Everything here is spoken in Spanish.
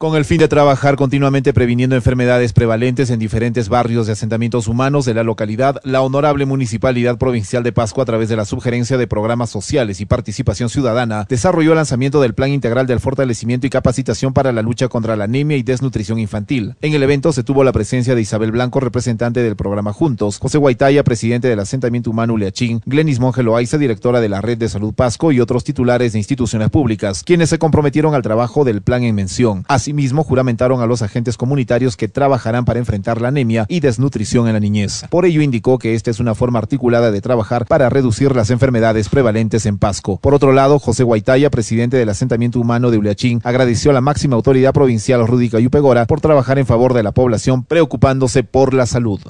Con el fin de trabajar continuamente previniendo enfermedades prevalentes en diferentes barrios de asentamientos humanos de la localidad, la Honorable Municipalidad Provincial de Pascua, a través de la Subgerencia de Programas Sociales y Participación Ciudadana, desarrolló el lanzamiento del Plan Integral del Fortalecimiento y Capacitación para la Lucha contra la Anemia y Desnutrición Infantil. En el evento se tuvo la presencia de Isabel Blanco, representante del programa Juntos, José Guaitaya, presidente del asentamiento humano Uleachín, Glenis Monge Loaiza, directora de la Red de Salud Pasco y otros titulares de instituciones públicas, quienes se comprometieron al trabajo del plan en mención. Asimismo, juramentaron a los agentes comunitarios que trabajarán para enfrentar la anemia y desnutrición en la niñez. Por ello indicó que esta es una forma articulada de trabajar para reducir las enfermedades prevalentes en Pasco. Por otro lado, José Guaitaya, presidente del asentamiento humano de Uliachín, agradeció a la máxima autoridad provincial Rúdica Yupegora por trabajar en favor de la población preocupándose por la salud.